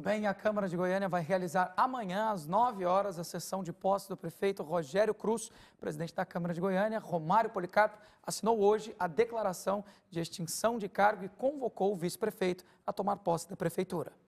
Bem, a Câmara de Goiânia vai realizar amanhã, às 9 horas, a sessão de posse do prefeito Rogério Cruz. Presidente da Câmara de Goiânia, Romário Policarpo, assinou hoje a declaração de extinção de cargo e convocou o vice-prefeito a tomar posse da prefeitura.